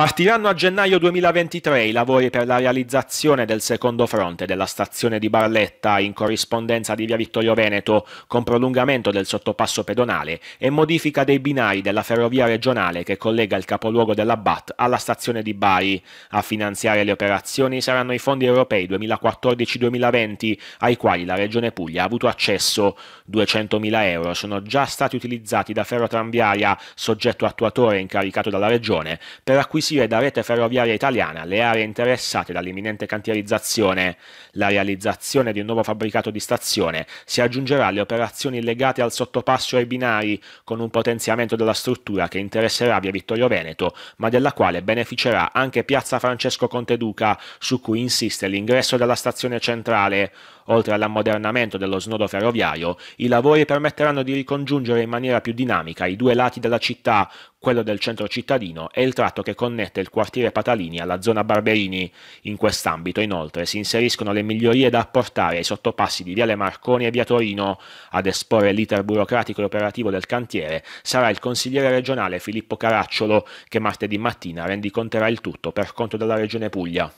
Partiranno a gennaio 2023 i lavori per la realizzazione del secondo fronte della stazione di Barletta in corrispondenza di via Vittorio Veneto con prolungamento del sottopasso pedonale e modifica dei binari della ferrovia regionale che collega il capoluogo della BAT alla stazione di Bari. A finanziare le operazioni saranno i fondi europei 2014-2020 ai quali la Regione Puglia ha avuto accesso. 200.000 euro sono già stati utilizzati da Ferrotramviaria, soggetto attuatore incaricato dalla Regione, per acquisire acquisire da Rete Ferroviaria Italiana le aree interessate dall'imminente cantierizzazione. La realizzazione di un nuovo fabbricato di stazione si aggiungerà alle operazioni legate al sottopasso ai binari, con un potenziamento della struttura che interesserà via Vittorio Veneto, ma della quale beneficerà anche piazza Francesco Conteduca, su cui insiste l'ingresso della stazione centrale. Oltre all'ammodernamento dello snodo ferroviario, i lavori permetteranno di ricongiungere in maniera più dinamica i due lati della città, quello del centro cittadino e il tratto che connette il quartiere Patalini alla zona Barberini. In quest'ambito, inoltre, si inseriscono le migliorie da apportare ai sottopassi di Viale Marconi e Via Torino. Ad esporre l'iter burocratico e operativo del cantiere sarà il consigliere regionale Filippo Caracciolo, che martedì mattina rendiconterà il tutto per conto della Regione Puglia.